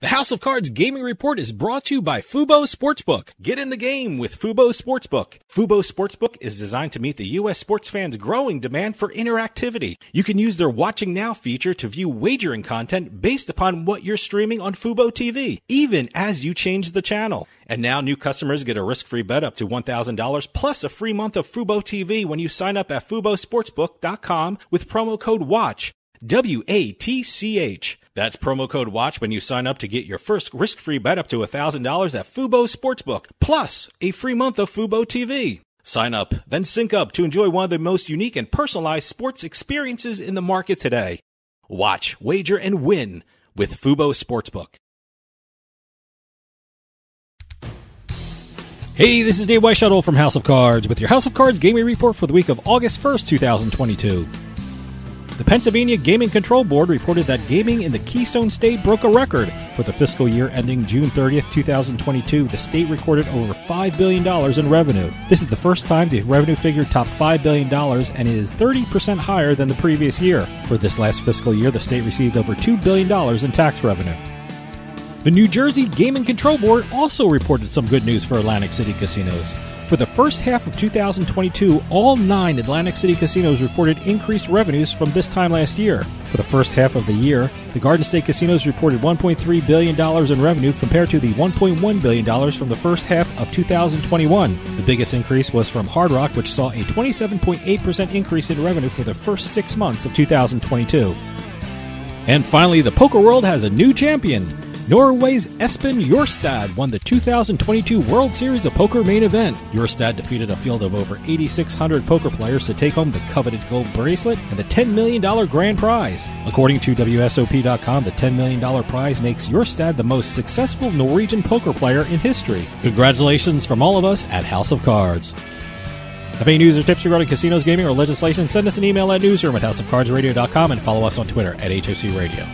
The House of Cards Gaming Report is brought to you by Fubo Sportsbook. Get in the game with Fubo Sportsbook. Fubo Sportsbook is designed to meet the U.S. sports fans' growing demand for interactivity. You can use their Watching Now feature to view wagering content based upon what you're streaming on Fubo TV, even as you change the channel. And now new customers get a risk-free bet up to $1,000 plus a free month of Fubo TV when you sign up at FuboSportsbook.com with promo code WATCH. W A T C H. That's promo code WATCH when you sign up to get your first risk free bet up to $1,000 at Fubo Sportsbook, plus a free month of Fubo TV. Sign up, then sync up to enjoy one of the most unique and personalized sports experiences in the market today. Watch, wager, and win with Fubo Sportsbook. Hey, this is Dave Weishuttle from House of Cards with your House of Cards gaming report for the week of August 1st, 2022. The Pennsylvania Gaming Control Board reported that gaming in the Keystone State broke a record. For the fiscal year ending June 30th, 2022, the state recorded over $5 billion in revenue. This is the first time the revenue figure topped $5 billion and is 30% higher than the previous year. For this last fiscal year, the state received over $2 billion in tax revenue. The New Jersey Gaming Control Board also reported some good news for Atlantic City casinos. For the first half of 2022, all nine Atlantic City casinos reported increased revenues from this time last year. For the first half of the year, the Garden State casinos reported $1.3 billion in revenue compared to the $1.1 billion from the first half of 2021. The biggest increase was from Hard Rock, which saw a 27.8% increase in revenue for the first six months of 2022. And finally, the poker world has a new champion. Norway's Espen Jorstad won the 2022 World Series of Poker main event. Jorstad defeated a field of over 8,600 poker players to take home the coveted gold bracelet and the $10 million grand prize. According to WSOP.com, the $10 million prize makes Jorstad the most successful Norwegian poker player in history. Congratulations from all of us at House of Cards. Have any news or tips regarding casinos, gaming, or legislation? Send us an email at newsroom at houseofcardsradio.com and follow us on Twitter at HOC Radio.